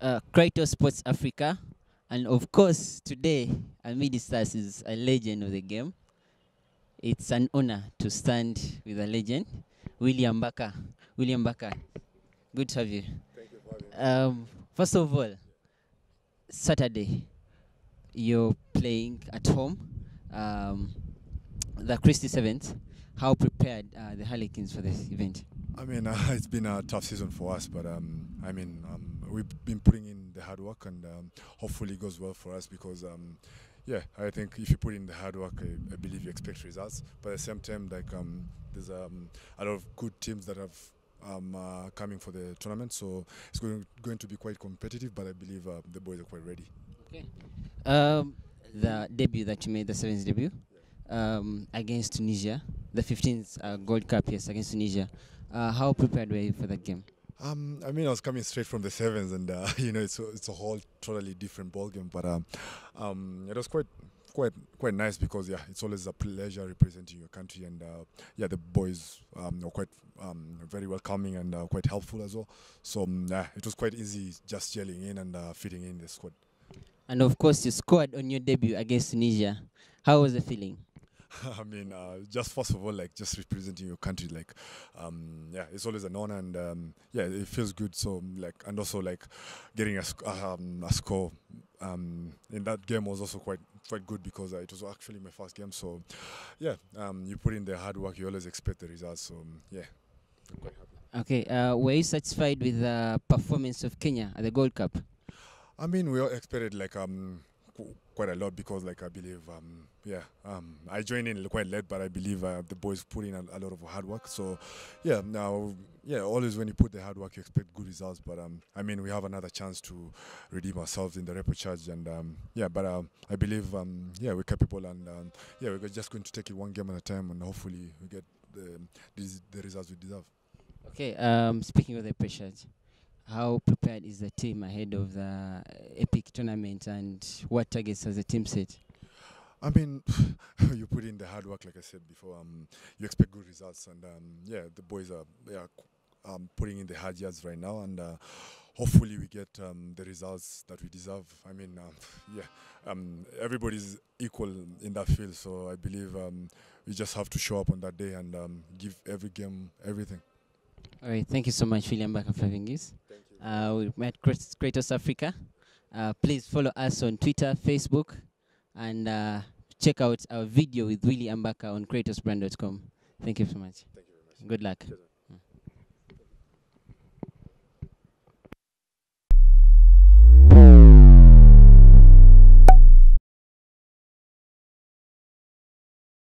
uh, Kratos Sports Africa, and of course today amidst us is a legend of the game. It's an honor to stand with a legend, Willy Ambaka. Willy Ambaka, good to have you. Thank you for. Um, first of all, Saturday, you're playing at home, um, the Christie Seventh. How prepared are the Harlequins for this event? I mean, uh, it's been a tough season for us, but um, I mean, um, we've been putting in the hard work, and um, hopefully it goes well for us because, um, yeah, I think if you put in the hard work, I, I believe you expect results. But at the same time, like um, there's um, a lot of good teams that have um, uh, coming for the tournament, so it's going going to be quite competitive. But I believe uh, the boys are quite ready. Okay. Um, the debut that you made, the sevens debut, um, against Tunisia, the 15th uh, Gold Cup, yes, against Tunisia. Uh, how prepared were you for that game? Um, I mean, I was coming straight from the sevens, and uh, you know, it's a, it's a whole totally different ball game. But um, um, it was quite quite quite nice because yeah, it's always a pleasure representing your country, and uh, yeah, the boys um, were quite um, very welcoming and uh, quite helpful as well. So um, yeah, it was quite easy just gelling in and uh, fitting in the squad. And of course, you scored on your debut against Tunisia. How was the feeling? I mean, uh, just first of all, like just representing your country, like, um, yeah, it's always an honor, and um, yeah, it feels good. So, like, and also like getting a, sc- um, a score um, in that game was also quite quite good because uh, it was actually my first game. So, yeah, um, you put in the hard work, you always expect the results. So, um, yeah, I'm quite happy. Okay, uh, were you satisfied with the performance of Kenya at the Gold Cup? I mean, we all expected like um quite a lot because like I believe um yeah um I joined in quite late, but I believe uh, the boys put in a, a lot of hard work. So yeah, now yeah, always when you put the hard work, you expect good results. But um I mean, we have another chance to redeem ourselves in the repechage, and um yeah, but um I believe um yeah we're capable, and yeah we're just going to take it one game at a time, and hopefully we get the the results we deserve. Okay, speaking of the pressures, how prepared is the team ahead of the epic tournament and what targets has the team set? I mean, you put in the hard work, like I said before. Um, you expect good results, and um, yeah, the boys are they are um, putting in the hard yards right now, and uh, hopefully we get um, the results that we deserve. I mean, um, yeah, um, everybody's equal in that field, so I believe um, we just have to show up on that day and um, give every game everything. All right, thank you so much, Willy Ambaka, for having this. Uh, we met Krat- Kratos Africa. Uh, please follow us on Twitter, Facebook, and uh, check out our video with Willy Ambaka on kratosbrand.com. Thank you so much. Thank you very much. Good luck.